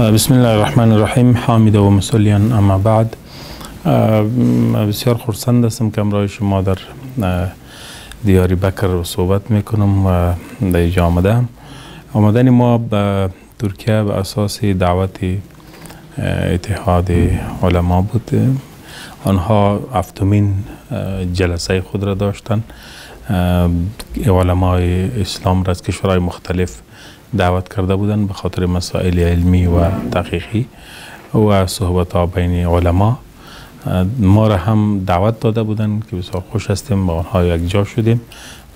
بسم الله الرحمن الرحیم. حامد و مسلیان اما بعد. بسیار خورسند هستم که امرای شما در دیاری بکر صحبت می‌کنم و در اینجا آمده آمدن ما به ترکیه به اساس دعوت اتحاد علما بود. آنها هفتمین جلسه خود را داشتن. علمای اسلام را از کشورهای مختلف دعوت کرده بودند به خاطر مسائل علمی و تحقیقی و صحبت ها بین علما. ما را هم دعوت داده بودند که بسیار خوش هستیم با آنها یک جا شدیم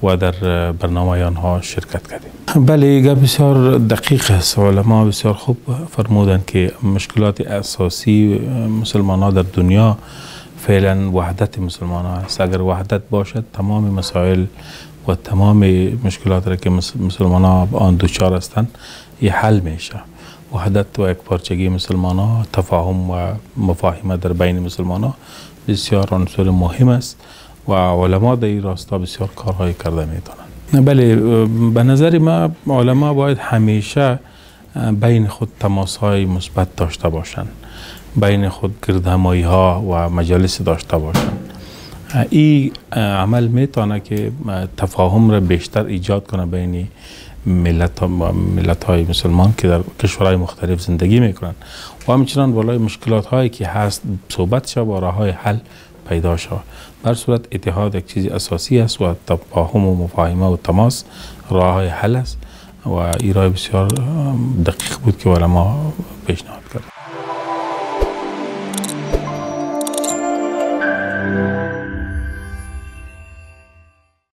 و در برنامه آنها شرکت کردیم. بله گپ بسیار دقیق است. علما بسیار خوب فرمودن که مشکلات اساسی مسلمان ها در دنیا فعلا وحدت مسلمان است. اگر وحدت باشد تمام مسائل و تمام مشکلات را که مسلمان ها آن دوچار هستند یه حل میشه. وحدت و یک پارچگی مسلمان ها تفاهم و مفاهمه در بین مسلمان ها بسیار عنصر مهم است و علما در این راستا بسیار کارهای کرده میتونن بله به نظر ما علما باید همیشه بین خود تماس های مثبت داشته باشند. بین خود گردهمایی ها و مجالس داشته باشند. این عمل می‌تونه که تفاهم را بیشتر ایجاد کنه بین ملت, ملت های مسلمان که در کشورهای مختلف زندگی می‌کنن. و همچنان بالای مشکلات هایی که هست صحبت شد و راه های حل پیدا شد بر صورت اتحاد یک چیز اساسی است و تفاهم و مفاهمه و تماس راه حل است. و ایرای بسیار دقیق بود که علما پیشنهاد کرد